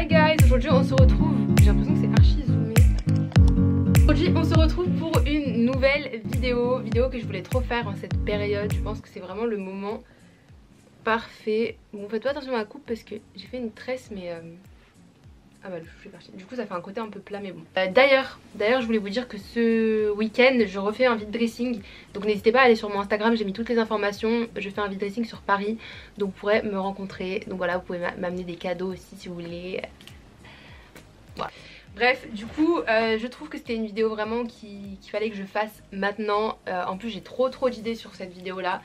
Hi guys, aujourd'hui on se retrouve, j'ai l'impression que c'est archi zoomé. Aujourd'hui on se retrouve pour une nouvelle vidéo, vidéo que je voulais trop faire en cette période. Je pense que c'est vraiment le moment parfait. Bon faites pas attention à la coupe parce que j'ai fait une tresse mais... Euh, ah bah le chouchou est parti. Du coup ça fait un côté un peu plat mais bon. Euh, d'ailleurs, d'ailleurs je voulais vous dire que ce week-end je refais un vide dressing. Donc n'hésitez pas à aller sur mon Instagram, j'ai mis toutes les informations. Je fais un vide dressing sur Paris. Donc vous pourrez me rencontrer. Donc voilà, vous pouvez m'amener des cadeaux aussi si vous voulez. Bref, du coup, euh, je trouve que c'était une vidéo vraiment qu'il fallait que je fasse maintenant. Euh, en plus, j'ai trop trop d'idées sur cette vidéo-là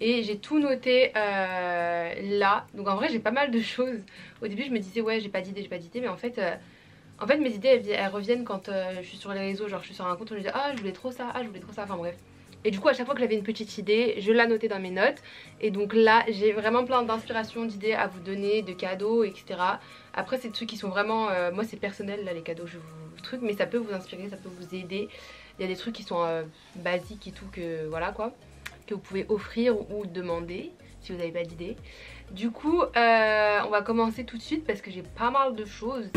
et j'ai tout noté euh, là. Donc en vrai j'ai pas mal de choses. Au début je me disais ouais j'ai pas d'idée j'ai pas d'idée. Mais en fait euh, en fait mes idées elles, reviennent quand euh, je suis sur les réseaux genre je suis sur un compte je dis ah je voulais trop ça ah je voulais trop ça. Enfin bref. Et du coup à chaque fois que j'avais une petite idée je la notais dans mes notes. Et donc là j'ai vraiment plein d'inspiration d'idées à vous donner de cadeaux etc après c'est des trucs qui sont vraiment moi c'est personnel là les cadeaux je vous truc. Mais ça peut vous inspirer ça peut vous aider. Il y a des trucs qui sont basiques et tout que voilà quoi que vous pouvez offrir ou demander si vous n'avez pas d'idée. Du coup, euh, on va commencer tout de suite parce que j'ai pas mal de choses.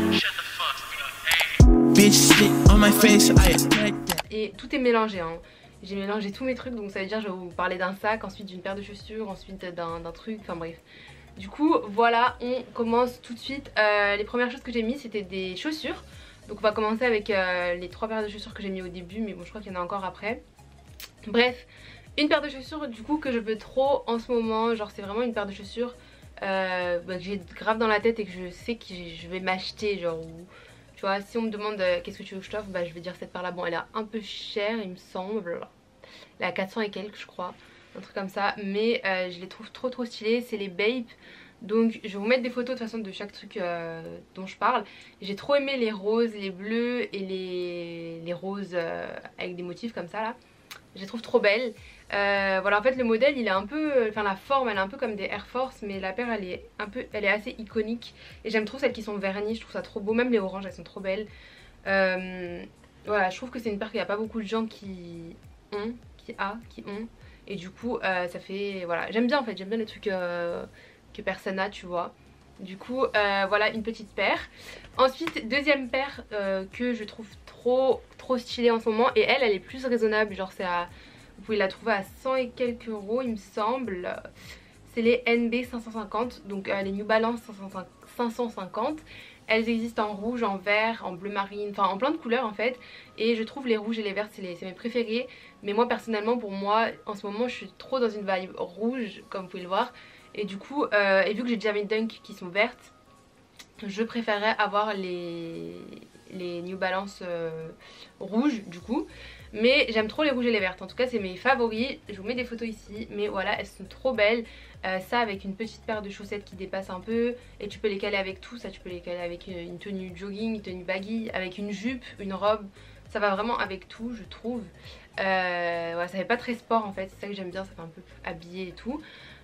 Et tout est mélangé. Hein. J'ai mélangé tous mes trucs donc ça veut dire je vais vous parler d'un sac, ensuite d'une paire de chaussures, ensuite d'un truc, enfin bref. Du coup voilà on commence tout de suite. Euh, les premières choses que j'ai mis c'était des chaussures. Donc on va commencer avec euh, les trois paires de chaussures que j'ai mis au début mais bon je crois qu'il y en a encore après. Bref, une paire de chaussures du coup que je veux trop en ce moment, genre c'est vraiment une paire de chaussures euh, bah, que j'ai grave dans la tête et que je sais que je vais m'acheter genre tu vois si on me demande euh, qu'est-ce que tu veux que je t'offre bah je vais dire cette paire là bon elle est un peu chère il me semble. Elle est à 400 et quelques je crois. Un truc comme ça. Mais euh, je les trouve trop trop stylées. C'est les Bape. Donc je vais vous mettre des photos de façon de chaque truc dont je parle. J'ai trop aimé les roses, les bleus et les, les roses avec des motifs comme ça là. Je les trouve trop belles euh, voilà en fait le modèle il est un peu, enfin la forme elle est un peu comme des Air Force mais la paire elle est un peu, elle est assez iconique et j'aime trop celles qui sont vernies, je trouve ça trop beau, même les oranges elles sont trop belles. Euh, voilà je trouve que c'est une paire qu'il n'y a pas beaucoup de gens qui ont, qui a, qui ont et du coup euh, ça fait, voilà j'aime bien en fait, j'aime bien les trucs que personne n'a tu vois. Du coup voilà une petite paire. Ensuite deuxième paire que je trouve trop trop stylée en ce moment et elle elle est plus raisonnable genre c'est à pouvez la trouver à 100 et quelques euros il me semble. C'est les NB 550, donc euh, les New Balance 550. Elles existent en rouge, en vert, en bleu marine, enfin en plein de couleurs en fait. Et je trouve les rouges et les verts c'est mes préférés. Mais moi personnellement pour moi en ce moment je suis trop dans une vibe rouge comme vous pouvez le voir. Et du coup, euh, et vu que j'ai déjà mes Dunk qui sont vertes, je préférerais avoir les, les New Balance euh, rouges du coup. Mais j'aime trop les rouges et les vertes. En tout cas, c'est mes favoris. Je vous mets des photos ici. Mais voilà, elles sont trop belles. Euh, ça avec une petite paire de chaussettes qui dépasse un peu. Et tu peux les caler avec tout. Ça, tu peux les caler avec euh, une tenue jogging, une tenue baggy, avec une jupe, une robe. Ça va vraiment avec tout, je trouve. Euh, ça fait pas très sport en fait. C'est ça que j'aime bien. Ça fait un peu habillé et tout.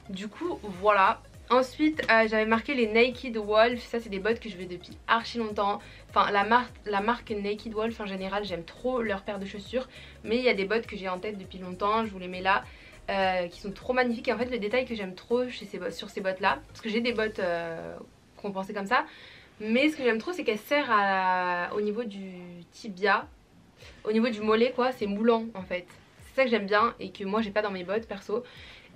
Du coup, voilà. Ensuite euh, j'avais marqué les Naked Wolf, ça c'est des bottes que je veux depuis archi longtemps. Enfin la, marque, Naked Wolf en général j'aime trop leur paire de chaussures. Mais il y a des bottes que j'ai en tête depuis longtemps, je vous les mets là. Euh, qui sont trop magnifiques et en fait le détail que j'aime trop sur ces bottes là parce que j'ai des bottes euh, pensait comme ça mais ce que j'aime trop c'est qu'elles serrent au niveau du tibia au niveau du mollet quoi c'est moulant en fait c'est ça que j'aime bien et que moi j'ai pas dans mes bottes perso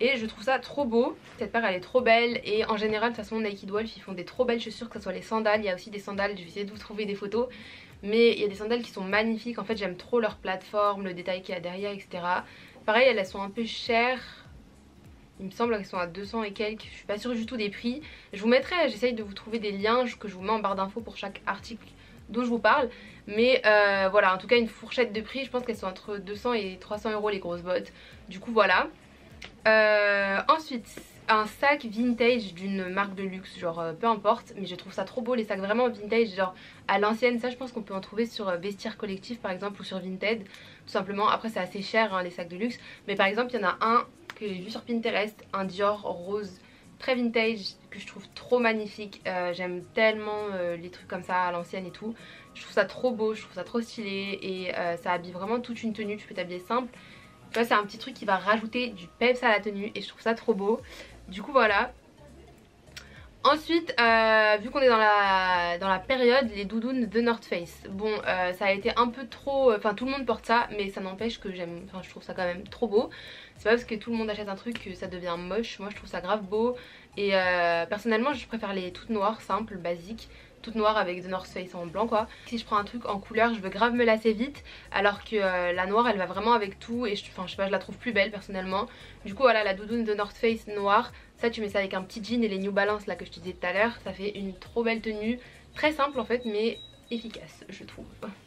et je trouve ça trop beau, cette paire elle est trop belle et en général de toute façon Naked Wolf ils font des trop belles chaussures que ce soit les sandales, il y a aussi des sandales, je vais essayer de vous trouver des photos mais il y a des sandales qui sont magnifiques, en fait j'aime trop leur plateforme, le détail qu'il y a derrière etc. Pareil elles, sont un peu chères, il me semble qu'elles sont à 200 et quelques, je suis pas sûre du tout des prix. Je vous mettrai, j'essaye de vous trouver des liens que je vous mets en barre d'infos pour chaque article dont je vous parle. Mais euh, voilà, en tout cas une fourchette de prix, je pense qu'elles sont entre 200 et 300 euros les grosses bottes. Du coup voilà. Euh, ensuite un sac vintage d'une marque de luxe genre euh, peu importe mais je trouve ça trop beau les sacs vraiment vintage genre à l'ancienne ça je pense qu'on peut en trouver sur euh, Vestiaire Collectif par exemple ou sur Vinted tout simplement. Après c'est assez cher hein, les sacs de luxe mais par exemple il y en a un que j'ai vu sur Pinterest un Dior rose très vintage que je trouve trop magnifique. J'aime tellement les trucs comme ça à l'ancienne et tout. Je trouve ça trop beau je trouve ça trop stylé et ça habille vraiment toute une tenue. Tu peux t'habiller simple c'est un petit truc qui va rajouter du peps à la tenue et je trouve ça trop beau. Du coup voilà. Ensuite, euh, vu qu'on est dans la, période, les doudounes de North Face. Bon, euh, ça a été un peu trop... Enfin, tout le monde porte ça, mais ça n'empêche que j'aime... Enfin, je trouve ça quand même trop beau. C'est pas parce que tout le monde achète un truc que ça devient moche. Moi, je trouve ça grave beau. Et euh, personnellement, je préfère les toutes noires, simples, basiques toute noire avec The North Face en blanc quoi. Si je prends un truc en couleur je veux grave me lasser vite alors que euh, la noire elle va vraiment avec tout et je, je sais pas je la trouve plus belle personnellement. Du coup voilà la doudoune de North Face noire, ça tu mets ça avec un petit jean et les New Balance là que je te disais tout à l'heure, ça fait une trop belle tenue, très simple en fait mais efficace je trouve.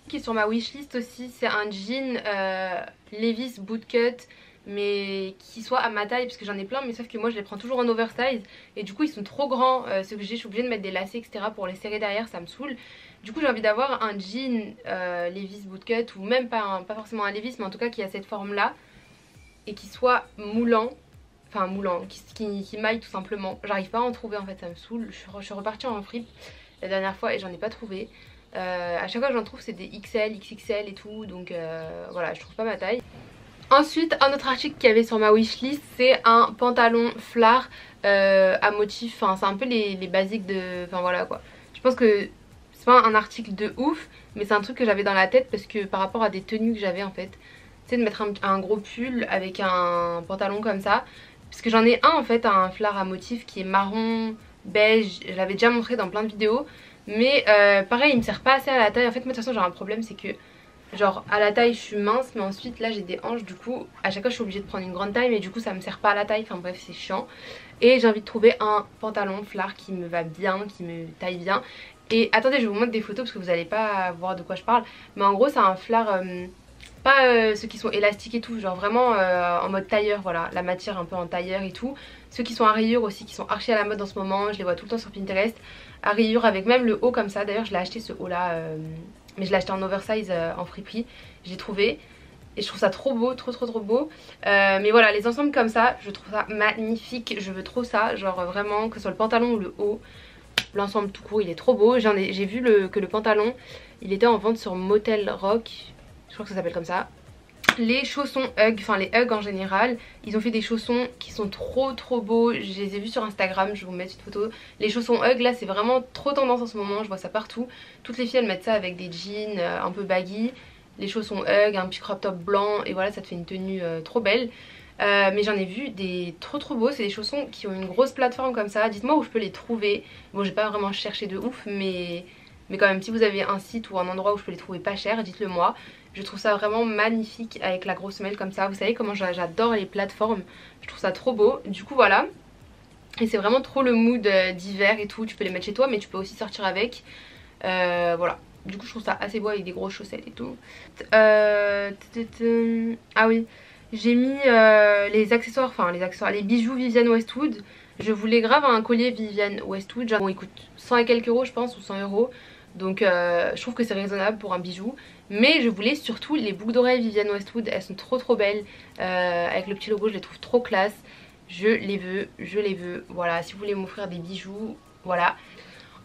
Qui est sur ma wishlist aussi c'est un jean euh, Levi's bootcut mais qui soit à ma taille parce que j'en ai plein mais sauf que moi je les prends toujours en oversize. Et du coup ils sont trop grands euh, ceux que j'ai je suis obligée de mettre des lacets etc pour les serrer derrière ça me saoule. Du coup j'ai envie d'avoir un jean euh, Levi's bootcut ou même pas, pas forcément un Levi's mais en tout cas qui a cette forme là et qui soit moulant enfin moulant, qui, qui, maille tout simplement. J'arrive pas à en trouver en fait ça me saoule. Je, suis repartie en fripe la dernière fois et j'en ai pas trouvé. Euh, à chaque fois que j'en trouve c'est des XL, XXL et tout donc euh, voilà je trouve pas ma taille Ensuite, un autre article qu'il y avait sur ma wishlist, c'est un pantalon flare euh, à motif. Enfin, c'est un peu les, basiques de... Enfin, voilà quoi. Je pense que c'est pas un article de ouf, mais c'est un truc que j'avais dans la tête parce que par rapport à des tenues que j'avais en fait, c'est de mettre un, gros pull avec un pantalon comme ça. Parce que j'en ai un en fait, un flare à motif qui est marron, beige. Je l'avais déjà montré dans plein de vidéos. Mais euh, pareil, il me sert pas assez à la taille. En fait, moi de toute façon, j'ai un problème, c'est que Genre à la taille je suis mince mais ensuite là j'ai des hanches du coup à chaque fois je suis obligée de prendre une grande taille mais du coup ça me sert pas à la taille, enfin bref c'est chiant. Et j'ai envie de trouver un pantalon flare qui me va bien, qui me taille bien. Et attendez je vous montrer des photos parce que vous allez pas voir de quoi je parle. Mais en gros c'est un flare, euh, pas euh, ceux qui sont élastiques et tout, genre vraiment euh, en mode tailleur voilà, la matière un peu en tailleur et tout. Ceux qui sont à rayures aussi, qui sont archi à la mode en ce moment, je les vois tout le temps sur Pinterest. À rayures avec même le haut comme ça, d'ailleurs je l'ai acheté ce haut là mais je l'ai acheté en oversize euh, en friperie, j'ai trouvé. Et je trouve ça trop beau, trop trop trop beau. Euh, mais voilà, les ensembles comme ça, je trouve ça magnifique, je veux trop ça, genre vraiment que ce soit le pantalon ou le haut, l'ensemble tout court il est trop beau. J'ai vu que le pantalon, il était en vente sur Motel Rock, je crois que ça s'appelle comme ça les chaussons Hug, enfin les Hug en général, ils ont fait des chaussons qui sont trop trop beaux. Je les ai vus sur Instagram, je vais vous mettre une photo. Les chaussons Hug là c'est vraiment trop tendance en ce moment, je vois ça partout. Toutes les filles elles mettent ça avec des jeans euh, un peu baggy. Les chaussons Hug, un petit crop top blanc et voilà ça te fait une tenue euh, trop belle. Euh, mais j'en ai vu des trop trop beaux, c'est des chaussons qui ont une grosse plateforme comme ça. Dites-moi où je peux les trouver. Bon j'ai pas vraiment cherché de ouf mais... Mais quand même si vous avez un site ou un endroit où je peux les trouver pas cher, dites-le moi. Je trouve ça vraiment magnifique avec la grosse semelle comme ça. Vous savez comment j'adore les plateformes. Je trouve ça trop beau. Du coup voilà. Et c'est vraiment trop le mood euh, d'hiver et tout. Tu peux les mettre chez toi mais tu peux aussi sortir avec. Euh, voilà. Du coup je trouve ça assez beau avec des grosses chaussettes et tout. Euh, ah oui. J'ai mis les accessoires, enfin les accessoires, les bijoux Vivienne Westwood. Je voulais grave un collier Vivienne Westwood. Bon il coûte 100 et quelques euros je pense ou 100 euros. Donc je trouve que c'est raisonnable pour un bijou. Mais je voulais surtout les boucles d'oreilles Vivienne Westwood, elles sont trop trop belles. Euh, avec le petit logo, je les trouve trop classe. Je les veux, je les veux. Voilà, si vous voulez m'offrir des bijoux, voilà.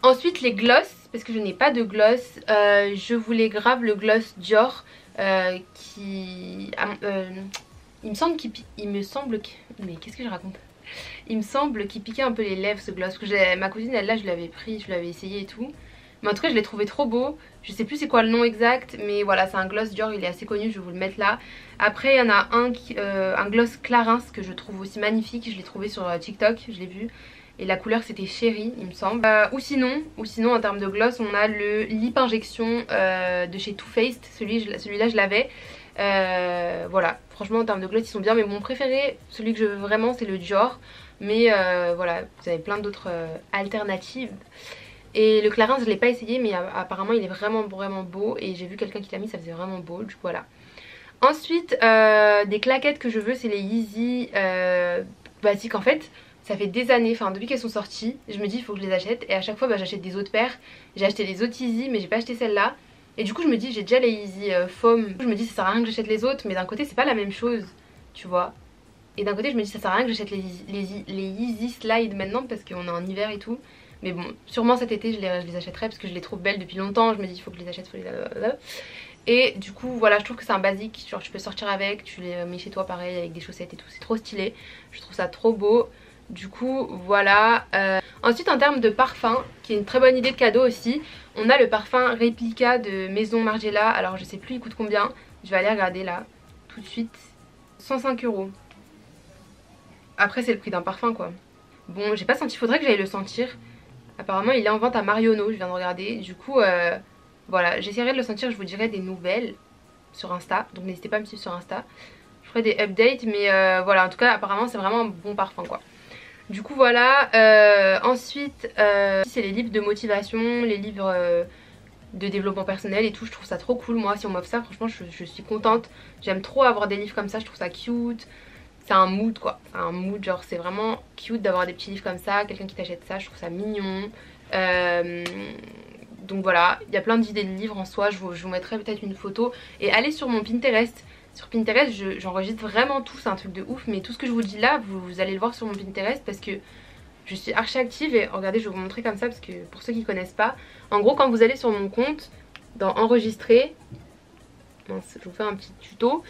Ensuite les gloss, parce que je n'ai pas de gloss, euh, je voulais grave le gloss Dior euh, qui... il me semble qu'il il me semble que... Mais qu'est-ce que je raconte? Il me semble qu'il piquait un peu les lèvres ce gloss. Que ma cousine elle là je l'avais pris, je l'avais essayé et tout. Mais en tout cas je l'ai trouvé trop beau. Je sais plus c'est quoi le nom exact mais voilà c'est un gloss Dior il est assez connu je vais vous le mettre là. Après il y en a un, euh, un gloss Clarins que je trouve aussi magnifique. Je l'ai trouvé sur euh, TikTok je l'ai vu. Et la couleur c'était Chéri il me semble. Euh, ou sinon ou sinon en termes de gloss on a le Lip Injection de chez Too Faced. Celui-là celui je l'avais. voilà franchement en termes de gloss ils sont bien mais mon préféré celui que je veux vraiment c'est le Dior. Mais voilà vous avez plein d'autres alternatives. Et le Clarins je l'ai pas essayé mais apparemment il est vraiment vraiment beau et j'ai vu quelqu'un qui l'a mis ça faisait vraiment beau du coup voilà. Ensuite euh, des claquettes que je veux c'est les Yeezy euh, basiques en fait ça fait des années, enfin depuis qu'elles sont sorties je me dis il faut que je les achète et à chaque fois bah, j'achète des autres paires. J'ai acheté les autres Yeezy mais j'ai pas acheté celle-là et du coup je me dis j'ai déjà les Yeezy euh, foam. Je me dis ça sert à rien que j'achète les autres mais d'un côté c'est pas la même chose tu vois. Et d'un côté je me dis ça sert à rien que j'achète les, les, les Yeezy slide maintenant parce qu'on est en hiver et tout. Mais bon, sûrement cet été je les, achèterai parce que je les trouve belles depuis longtemps. Je me dis il faut que je les achète, faut les... Et du coup voilà je trouve que c'est un basique, genre tu peux sortir avec, tu les mets chez toi pareil avec des chaussettes et tout, c'est trop stylé. Je trouve ça trop beau. Du coup voilà. Euh, ensuite en termes de parfum, qui est une très bonne idée de cadeau aussi, on a le parfum réplica de Maison Margiela. Alors je sais plus il coûte combien, je vais aller regarder là tout de suite. 105 euros. Après c'est le prix d'un parfum quoi. Bon j'ai pas senti, faudrait que j'aille le sentir. Apparemment il est en vente à Marionneau, je viens de regarder. Du coup euh, voilà, j'essaierai de le sentir, je vous dirai des nouvelles sur Insta. Donc n'hésitez pas à me suivre sur Insta. Je ferai des updates mais euh, voilà en tout cas apparemment c'est vraiment un bon parfum quoi. Du coup voilà, euh, ensuite c'est les livres de motivation, les livres de développement personnel et tout, je trouve ça trop cool moi si on m'offre ça franchement je, suis contente, j'aime trop avoir des livres comme ça, je trouve ça cute, c'est un mood quoi, c'est un mood genre c'est vraiment cute d'avoir des petits livres comme ça, quelqu'un qui t'achète ça, je trouve ça mignon. donc voilà, il y a plein d'idées de livres en soi, je vous, je vous mettrai peut-être une photo et allez sur mon Pinterest sur Pinterest, j'enregistre vraiment tout, c'est un truc de ouf. Mais tout ce que je vous dis là, vous, allez le voir sur mon Pinterest parce que je suis archi active. Et regardez, je vais vous montrer comme ça parce que pour ceux qui connaissent pas, en gros, quand vous allez sur mon compte, dans enregistrer, je vous fais un petit tuto.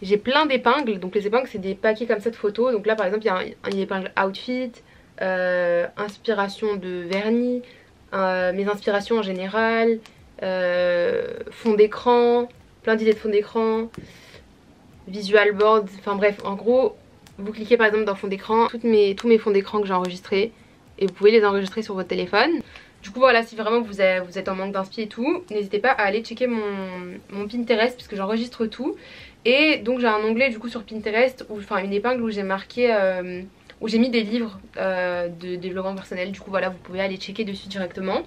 J'ai plein d'épingles, donc les épingles c'est des paquets comme ça de photos. Donc là par exemple il y a une épingle outfit, euh, inspiration de vernis, euh, mes inspirations en général, euh, fond d'écran, plein d'idées de fond d'écran, visual board, enfin bref, en gros, vous cliquez par exemple dans fond d'écran, mes, tous mes fonds d'écran que j'ai enregistrés, et vous pouvez les enregistrer sur votre téléphone. Du coup voilà, si vraiment vous, êtes en manque d'inspi et tout, n'hésitez pas à aller checker mon, Pinterest puisque j'enregistre tout. Et donc j'ai un onglet du coup sur Pinterest, enfin une épingle où j'ai marqué, euh, où j'ai mis des livres euh, de développement personnel. Du coup voilà, vous pouvez aller checker dessus directement.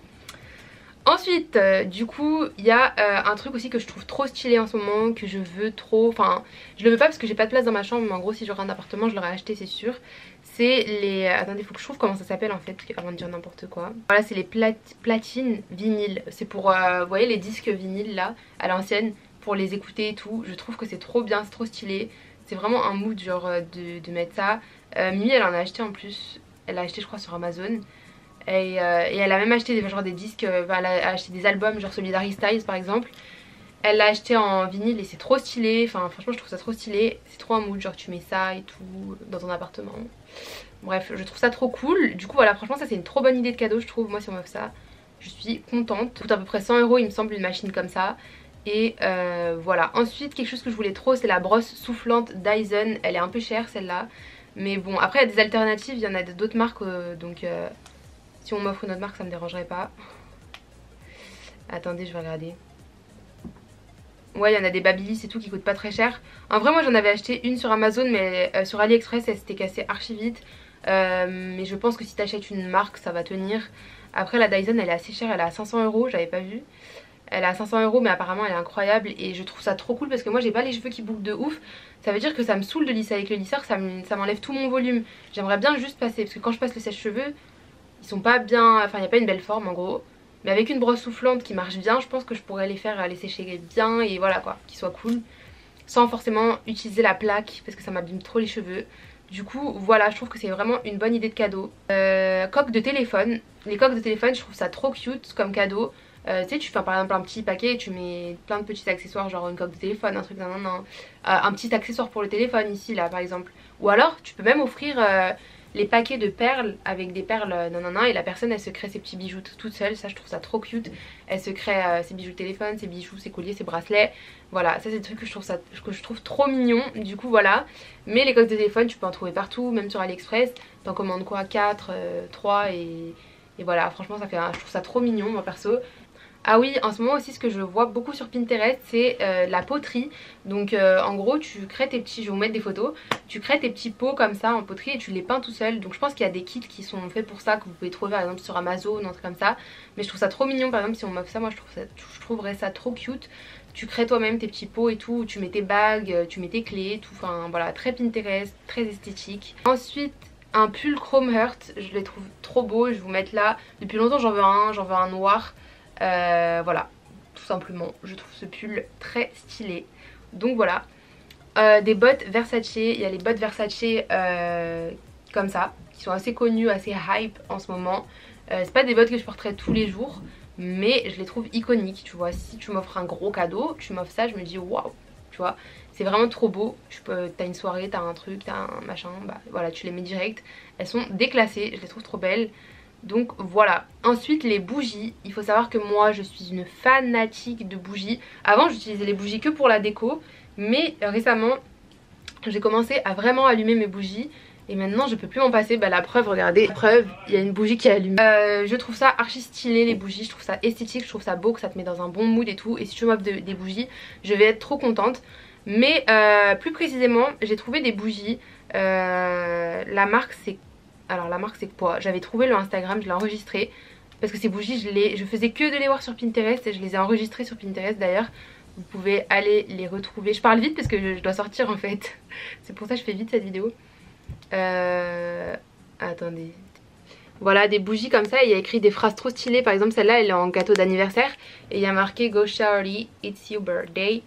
Ensuite, euh, du coup, il y a un truc aussi que je trouve trop stylé en ce moment, que je veux trop, enfin, je le veux pas parce que j'ai pas de place dans ma chambre, mais en gros si j'aurais un appartement, je l'aurais acheté c'est sûr. C'est les... Attendez, faut que je trouve comment ça s'appelle en fait, avant de dire n'importe quoi. Voilà, c'est les platines vinyle. C'est pour, euh, vous voyez les disques vinyles là, à l'ancienne, pour les écouter et tout. Je trouve que c'est trop bien, c'est trop stylé. C'est vraiment un mood genre de, de mettre ça. Mimi, elle en a acheté en plus. Elle l'a acheté je crois sur Amazon. Euh, et, elle a même acheté des, genre, des disques, euh, elle a acheté des albums genre celui d'Harry Styles par exemple. Elle l'a acheté en vinyle et c'est trop stylé, enfin franchement je trouve ça trop stylé, c'est trop un mood, genre tu mets ça et tout dans ton appartement. Bref, je trouve ça trop cool, du coup voilà franchement ça c'est une trop bonne idée de cadeau je trouve, moi si on m'offre ça, je suis contente. Ça coûte à peu près 100 euros il me semble une machine comme ça. Et euh, voilà, ensuite quelque chose que je voulais trop c'est la brosse soufflante Dyson, elle est un peu chère celle-là. Mais bon, après il y a des alternatives, il y en a d'autres marques donc... Si on m'offre une autre marque ça me dérangerait pas. Attendez je vais regarder. Ouais il y en a des Babyliss et tout qui coûtent pas très cher. En vrai moi j'en avais acheté une sur Amazon mais euh, sur AliExpress elle s'était cassée archi vite. Euh, mais je pense que si t'achètes une marque ça va tenir. Après la Dyson elle est assez chère, elle est à 500 euros, j'avais pas vu. Elle est à 500 euros mais apparemment elle est incroyable et je trouve ça trop cool parce que moi j'ai pas les cheveux qui bouclent de ouf. Ça veut dire que ça me saoule de lisser avec le lisseur, ça m'enlève tout mon volume. J'aimerais bien juste passer parce que quand je passe le sèche-cheveux ils sont pas bien, enfin il n'y a pas une belle forme en gros. Mais avec une brosse soufflante qui marche bien, je pense que je pourrais les faire les sécher bien et voilà quoi, qu'ils soient cool. Sans forcément utiliser la plaque parce que ça m'abîme trop les cheveux. Du coup voilà, je trouve que c'est vraiment une bonne idée de cadeau. Euh, coque de téléphone. Les coques de téléphone, je trouve ça trop cute comme cadeau. Euh, tu sais, tu fais par exemple un petit paquet et tu mets plein de petits accessoires, genre une coque de téléphone, un truc. Euh, un petit accessoire pour le téléphone ici, là, par exemple. Ou alors, tu peux même offrir les paquets de perles avec des perles euh, non non non et la personne elle se crée ses petits bijoux toute seule. Ça je trouve ça trop cute. Elle se crée euh, ses bijoux téléphone ses bijoux ses colliers ses bracelets. Voilà ça c'est des trucs que je trouve trop mignon du coup voilà. Mais les coques de téléphone tu peux en trouver partout même sur AliExpress. T'en commandes quoi? 4 3 euh, et, et voilà. Franchement ça fait je trouve ça trop mignon moi perso ah oui, en ce moment aussi ce que je vois beaucoup sur Pinterest c'est euh, la poterie. Donc euh, en gros tu crées tes petits, je vais vous mettre des photos, tu crées tes petits pots comme ça en poterie et tu les peins tout seul. Donc je pense qu'il y a des kits qui sont faits pour ça que vous pouvez trouver par exemple sur Amazon, un truc comme ça. Mais je trouve ça trop mignon par exemple si on m'offre ça, moi je, trouve je trouverais ça trop cute. Tu crées toi-même tes petits pots et tout, tu mets tes bagues, tu mets tes clés, tout, enfin voilà, très Pinterest, très esthétique. Ensuite un pull Chrome Heart, je les trouve trop beaux, je vais vous mettre là. Depuis longtemps j'en veux un, j'en veux un noir. Euh, voilà, tout simplement. Je trouve ce pull très stylé. Donc voilà. Euh, des bottes Versace. Il y a les bottes Versace euh, comme ça, qui sont assez connues, assez hype en ce moment. c'est pas des bottes que je porterai tous les jours, mais je les trouve iconiques. Tu vois, si tu m'offres un gros cadeau, tu m'offres ça, je me dis waouh, tu vois. C'est vraiment trop beau. T'as une soirée, t'as un truc, t'as un machin, bah voilà, tu les mets direct. Elles sont déclassées, je les trouve trop belles. Donc voilà. Ensuite les bougies. Il faut savoir que moi je suis une fanatique de bougies. Avant j'utilisais les bougies que pour la déco. Mais récemment j'ai commencé à vraiment allumer mes bougies. Et maintenant je peux plus m'en passer, bah la preuve regardez, la preuve il y a une bougie qui allume euh, Je trouve ça archi stylé les bougies, je trouve ça esthétique, je trouve ça beau, que ça te met dans un bon mood et tout Et si tu m'offres des bougies je vais être trop contente Mais euh, plus précisément j'ai trouvé des bougies, euh, la marque c'est alors la marque c'est quoi J'avais trouvé le Instagram, je l'ai enregistré. Parce que ces bougies, je, les, faisais que de les voir sur Pinterest et je les ai enregistrées sur Pinterest d'ailleurs. Vous pouvez aller les retrouver. Je parle vite parce que je, dois sortir en fait. C'est pour ça que je fais vite cette vidéo. Euh... Attendez. Voilà des bougies comme ça. Il y a écrit des phrases trop stylées. Par exemple celle-là elle est en gâteau d'anniversaire. Et il y a marqué Go Charlie, it's your birthday.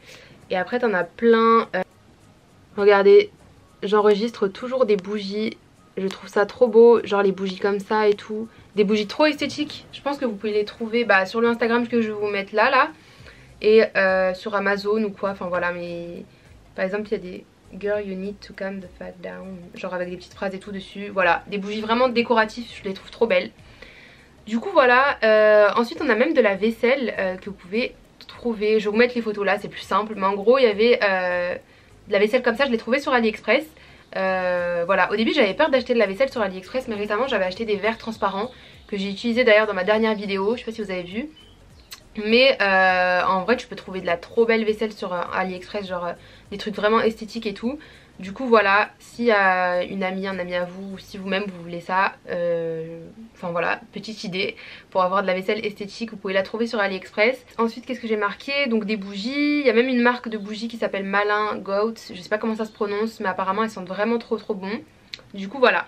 Et après t'en as plein. Euh, regardez, j'enregistre toujours des bougies je trouve ça trop beau, genre les bougies comme ça et tout. Des bougies trop esthétiques. Je pense que vous pouvez les trouver bah, sur le Instagram que je vais vous mettre là, là. Et euh, sur Amazon ou quoi, enfin voilà. Mais par exemple, il y a des Girl, you need to calm the fat down. Genre avec des petites phrases et tout dessus. Voilà, des bougies vraiment décoratives, je les trouve trop belles. Du coup voilà, euh, ensuite on a même de la vaisselle euh, que vous pouvez trouver. Je vais vous mettre les photos là, c'est plus simple. Mais en gros, il y avait de la vaisselle comme ça, je l'ai trouvée sur AliExpress. Euh, voilà, au début j'avais peur d'acheter de la vaisselle sur AliExpress mais récemment j'avais acheté des verres transparents que j'ai utilisé d'ailleurs dans ma dernière vidéo, je sais pas si vous avez vu. Mais euh, en vrai tu peux trouver de la trop belle vaisselle sur euh, AliExpress, genre des trucs vraiment esthétiques et tout. Du coup voilà, y a une amie, un ami à vous, ou si vous-même vous voulez ça, euh, enfin voilà, petite idée pour avoir de la vaisselle esthétique, vous pouvez la trouver sur AliExpress. Ensuite qu'est-ce que j'ai marqué? Donc des bougies, il y a même une marque de bougies qui s'appelle Malin Goat, je sais pas comment ça se prononce mais apparemment elles sentent vraiment trop trop bon. Du coup voilà,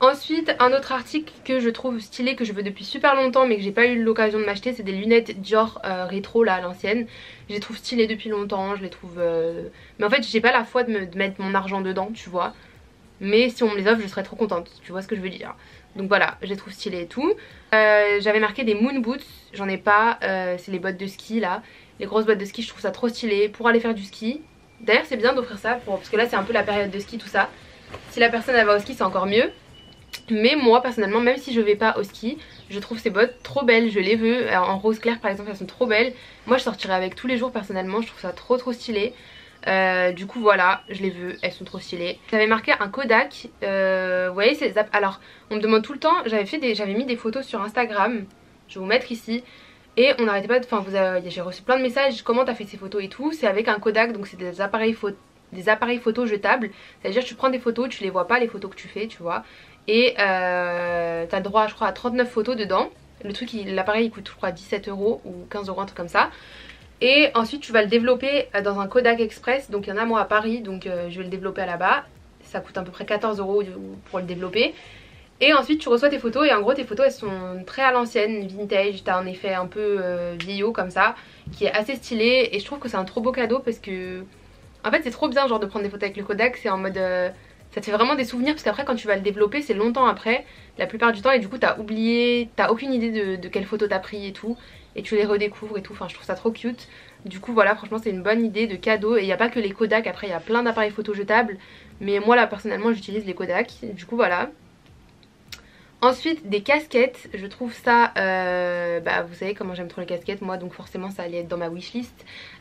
Ensuite, un autre article que je trouve stylé, que je veux depuis super longtemps mais que j'ai pas eu l'occasion de m'acheter, c'est des lunettes Dior euh, rétro là à l'ancienne. Je les trouve stylées depuis longtemps, je les trouve... Euh, mais en fait j'ai pas la foi de, me, mettre mon argent dedans, tu vois. Mais si on me les offre, je serais trop contente, tu vois ce que je veux dire. Donc voilà, je les trouve stylées et tout. Euh, j'avais marqué des moon boots, j'en ai pas, c'est les bottes de ski là. Les grosses bottes de ski, je trouve ça trop stylé pour aller faire du ski. D'ailleurs c'est bien d'offrir ça, pour... parce que là c'est un peu la période de ski tout ça. Si la personne va au ski c'est encore mieux. Mais moi personnellement même si je vais pas au ski je trouve ces bottes trop belles, je les veux. En rose clair par exemple elles sont trop belles. Moi je sortirai avec tous les jours personnellement, je trouve ça trop trop stylé. Euh, du coup voilà, je les veux, elles sont trop stylées. J'avais marqué un Kodak, euh, vous voyez c'est alors on me demande tout le temps, j'avais fait des, j'avais mis des photos sur Instagram, je vais vous mettre ici. Et on n'arrêtait pas de, enfin j'ai reçu plein de messages, comment t'as fait ces photos et tout, c'est avec un Kodak. Donc c'est des appareils photo des appareils photo jetables, c'est à dire tu prends des photos, tu les vois pas les photos que tu fais tu vois et euh, t'as droit je crois à 39 photos dedans. Le truc l'appareil il coûte je crois 17 euros ou 15 euros un truc comme ça. Et ensuite tu vas le développer euh, dans un Kodak Express. Donc il y en a moi à Paris. Donc euh, je vais le développer à là-bas. Ça coûte à peu près 14 euros pour le développer. Et ensuite tu reçois tes photos. Et en gros tes photos elles sont très à l'ancienne, vintage, t'as un effet un peu euh, vieillot comme ça qui est assez stylé. Et je trouve que c'est un trop beau cadeau parce que en fait c'est trop bien genre de prendre des photos avec le Kodak. C'est en mode ça te fait vraiment des souvenirs parce qu'après quand tu vas le développer c'est longtemps après la plupart du temps et du coup t'as oublié, t'as aucune idée de, quelle photo t'as pris et tout et tu les redécouvres et tout, enfin je trouve ça trop cute. Du coup voilà franchement c'est une bonne idée de cadeau. Et il n'y a pas que les Kodak après il y a plein d'appareils photo jetables. Mais moi là personnellement j'utilise les Kodak. Du coup voilà Ensuite des casquettes, je trouve ça, euh, bah vous savez comment j'aime trop les casquettes moi donc forcément ça allait être dans ma wishlist.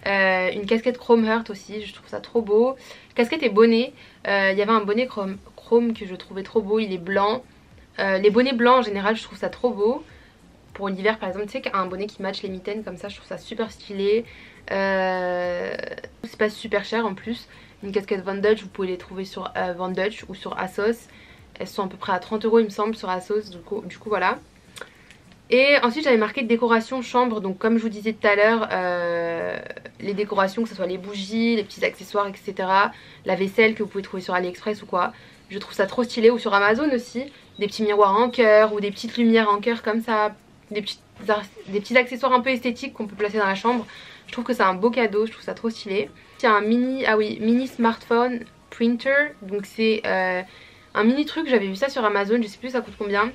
Euh, une casquette Chrome Heart aussi, je trouve ça trop beau. Casquette et bonnet, euh, il y avait un bonnet chrome, que je trouvais trop beau, il est blanc. les bonnets blancs en général je trouve ça trop beau. Pour l'hiver par exemple, tu sais qu'un bonnet qui match les mitaines comme ça je trouve ça super stylé. C'est pas super cher en plus. Une casquette Van Dutch vous pouvez les trouver sur Van Dutch ou sur Asos. Elles sont à peu près à 30 euros il me semble sur Asos du coup, du coup voilà. Et ensuite j'avais marqué décoration chambre donc comme je vous disais tout à l'heure euh, les décorations que ce soit les bougies, les petits accessoires etc. La vaisselle que vous pouvez trouver sur AliExpress ou quoi. Je trouve ça trop stylé ou sur Amazon aussi. Des petits miroirs en cœur ou des petites lumières en cœur comme ça. Des petits, des petits accessoires un peu esthétiques qu'on peut placer dans la chambre. Je trouve que c'est un beau cadeau, je trouve ça trop stylé. Il y a un mini, ah oui, mini smartphone printer. Donc c'est... Euh, un mini truc, j'avais vu ça sur Amazon, je sais plus ça coûte combien.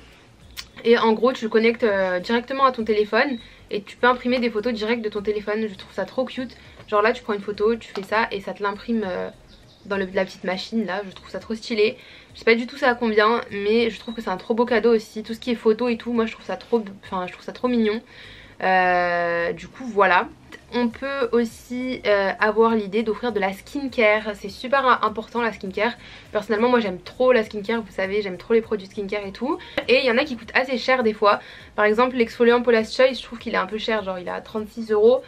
Et en gros tu le connectes euh, directement à ton téléphone et tu peux imprimer des photos directes de ton téléphone. Je trouve ça trop cute. Genre là tu prends une photo, tu fais ça et ça te l'imprime euh, dans la petite machine là. Je trouve ça trop stylé. Je sais pas du tout ça à combien mais je trouve que c'est un trop beau cadeau aussi. Tout ce qui est photo et tout, moi je trouve ça trop, enfin, je trouve ça trop mignon. Euh, du coup voilà on peut aussi euh, avoir l'idée d'offrir de la skincare. C'est super important la skincare. Personnellement moi j'aime trop la skincare, vous savez j'aime trop les produits skincare et tout. Et il y en a qui coûtent assez cher des fois. Par exemple l'exfoliant Paula's Choice je trouve qu'il est un peu cher, genre il est à 36 euros.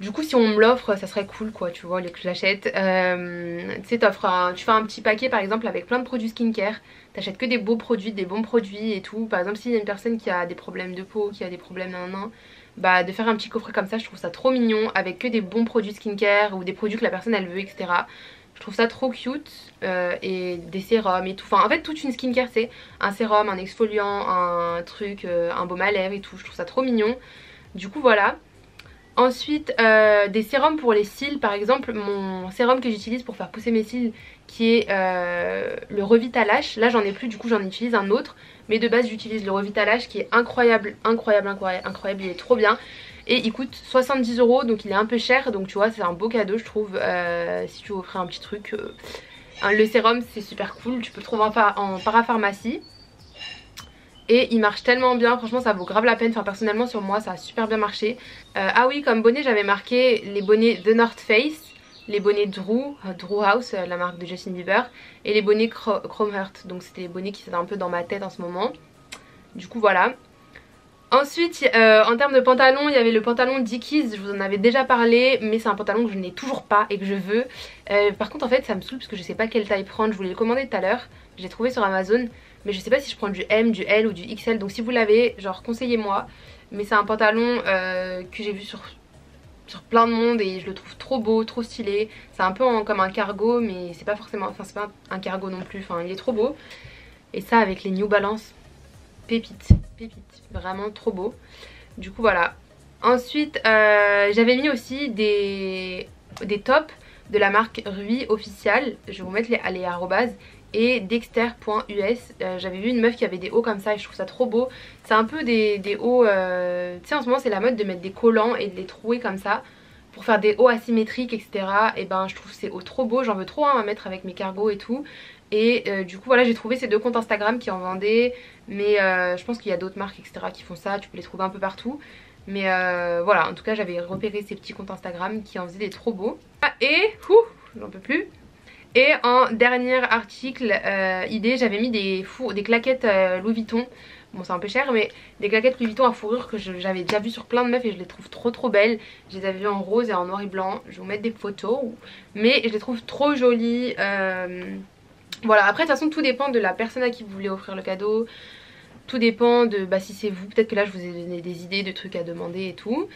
Du coup si on me l'offre ça serait cool quoi tu vois que j'achète. Euh, Tu sais tu fais un petit paquet par exemple avec plein de produits skincare. T'achètes que des beaux produits, des bons produits et tout. Par exemple s'il y a une personne qui a des problèmes de peau, qui a des problèmes nan bah, de faire un petit coffret comme ça je trouve ça trop mignon avec que des bons produits skincare ou des produits que la personne elle veut etc je trouve ça trop cute euh, et des sérums et tout. Enfin en fait toute une skincare c'est un sérum, un exfoliant, un truc, euh, un baume à lèvres et tout. Je trouve ça trop mignon. Du coup voilà Ensuite, euh, des sérums pour les cils. Par exemple, mon sérum que j'utilise pour faire pousser mes cils, qui est euh, le Revitalash. Là, j'en ai plus, du coup, j'en utilise un autre. Mais de base, j'utilise le Revitalash qui est incroyable, incroyable, incroyable, incroyable. Il est trop bien. Et il coûte 70 euros, donc il est un peu cher. Donc, tu vois, c'est un beau cadeau, je trouve, euh, si tu offrir un petit truc. le sérum, c'est super cool. Tu peux le trouver en parapharmacie. Et il marche tellement bien, franchement ça vaut grave la peine, enfin personnellement sur moi ça a super bien marché. Euh, ah oui comme bonnet j'avais marqué les bonnets The North Face, les bonnets Drew, euh, Drew House, euh, la marque de Justin Bieber, et les bonnets Chrome Heart, donc c'était les bonnets qui étaient un peu dans ma tête en ce moment. Du coup voilà. Ensuite en termes de pantalon il y avait le pantalon Dickies, je vous en avais déjà parlé mais c'est un pantalon que je n'ai toujours pas et que je veux. par contre en fait ça me saoule parce que je sais pas quelle taille prendre, je voulais le commander tout à l'heure, j'ai trouvé sur Amazon mais je sais pas si je prends du M, du L ou du XL donc si vous l'avez genre conseillez-moi. Mais c'est un pantalon euh, que j'ai vu sur, sur plein de monde et je le trouve trop beau, trop stylé. C'est un peu comme un cargo mais c'est pas forcément, enfin c'est pas un cargo non plus, enfin il est trop beau. Et ça avec les New Balance pépite, pépite, vraiment trop beau. Du coup voilà. Ensuite euh, j'avais mis aussi des, des tops de la marque Rui official. Je vais vous mettre les, les arrobases et dexter.us euh, j'avais vu une meuf qui avait des hauts comme ça et je trouve ça trop beau. C'est un peu des, hauts euh, tu sais en ce moment c'est la mode de mettre des collants et de les trouer comme ça pour faire des hauts asymétriques etc et ben je trouve ces hauts trop beaux. J'en veux trop un à mettre avec mes cargos et tout. Et euh, du coup voilà j'ai trouvé ces deux comptes Instagram qui en vendaient. Mais je pense qu'il y a d'autres marques etc qui font ça. Tu peux les trouver un peu partout. Mais voilà. En tout cas j'avais repéré ces petits comptes Instagram qui en faisaient des trop beaux. Ah, et j'en peux plus et en dernier article euh, idée j'avais mis des, claquettes euh, Louis Vuitton. Bon c'est un peu cher mais des claquettes Louis Vuitton à fourrure que j'avais déjà vu sur plein de meufs et je les trouve trop trop belles. Je les avais vues en rose et en noir et blanc. Je vais vous mettre des photos. Mais je les trouve trop jolies euh, Voilà. Après de toute façon tout dépend de la personne à qui vous voulez offrir le cadeau. Tout dépend de bah, si c'est vous. Peut-être que là je vous ai donné des idées de trucs à demander et tout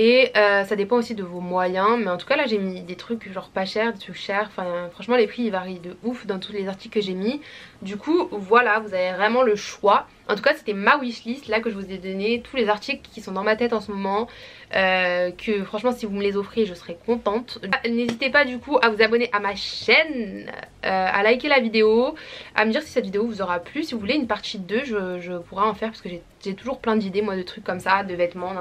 et euh, ça dépend aussi de vos moyens mais en tout cas là j'ai mis des trucs genre pas chers, des trucs chers. Enfin franchement les prix ils varient de ouf dans tous les articles que j'ai mis. Du coup voilà vous avez vraiment le choix. En tout cas c'était ma wishlist là que je vous ai donné. Tous les articles qui sont dans ma tête en ce moment euh, que franchement si vous me les offrez je serai contente. N'hésitez pas du coup à vous abonner à ma chaîne euh, à liker la vidéo à me dire si cette vidéo vous aura plu. Si vous voulez une partie 2 je, je pourrai en faire parce que j'ai toujours plein d'idées moi de trucs comme ça de vêtements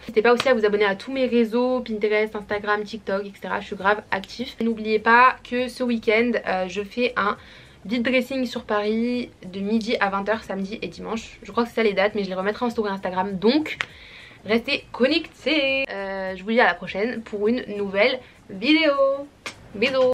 n'hésitez pas aussi à vous abonner à tous mes réseaux Pinterest, Instagram, TikTok etc je suis grave actif n'oubliez pas que ce week-end euh, je fais un vide dressing sur Paris de midi à 20h samedi et dimanche. Je crois que c'est ça les dates mais je les remettrai en story Instagram. Donc restez connectés. Euh, je vous dis à la prochaine pour une nouvelle vidéo. Bisous